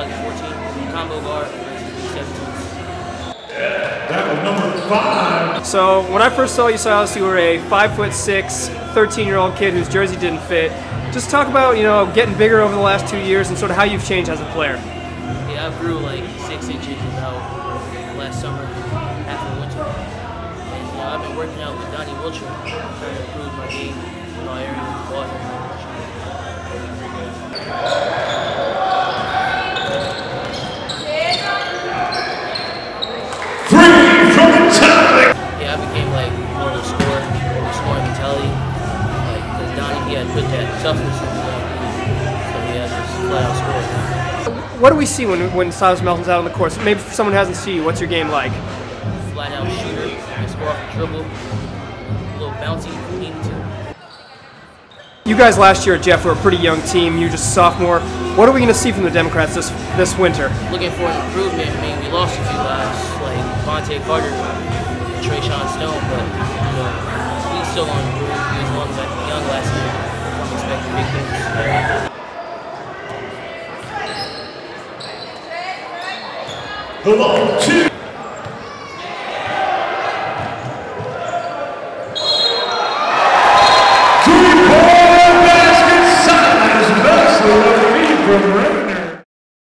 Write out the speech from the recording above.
Willis, class 2014, combo 17. That was number five. So when I first saw you, Silas, you were a five foot six, 13 year old kid whose jersey didn't fit. Just talk about you know getting bigger over the last two years and sort of how you've changed as a player. Yeah, I grew like six inches about last summer after the winter. And you know, I've been working out with Donnie Wilcher, trying to improve my game in all areas of the ball. Had put that toughness. So yeah, just flat out score. What do we see when when Silas Melson's out on the course? Maybe for someone hasn't seen you, what's your game like? Flat out shooter, can score off the dribble, a little bouncy if you need to. You guys last year at Jeff were a pretty young team. You just a sophomore. What are we going to see from the Democrats this this winter? looking for an improvement. I mean, we lost a few guys like Vontae Carter, and Trayshawn Stone, but you know, he's still on the improve. He the long two. Three-ball basket sideline is Melson the from Rainer.